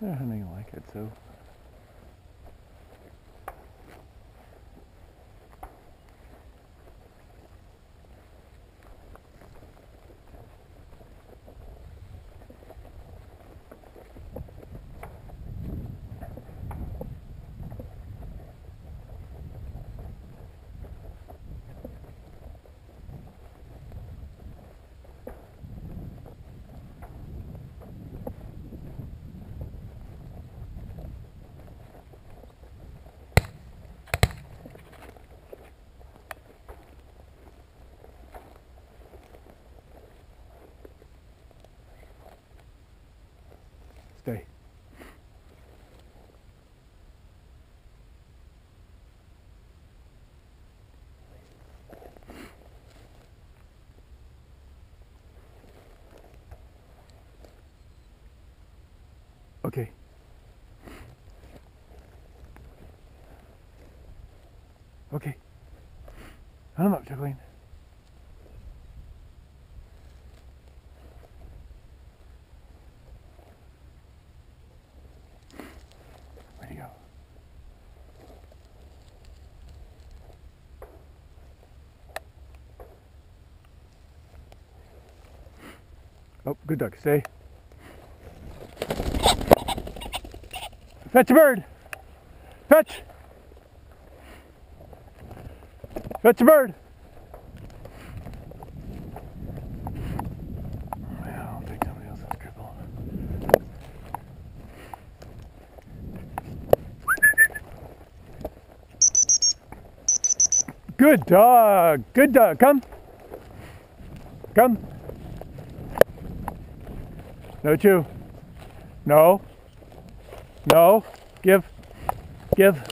I don't like it, so. Okay. Okay. I'm up, Jacqueline. Oh, good duck. Stay. Fetch a bird. Fetch. Fetch a bird. Good dog. Good dog. Come. Come. No chew. No. No. Give. Give.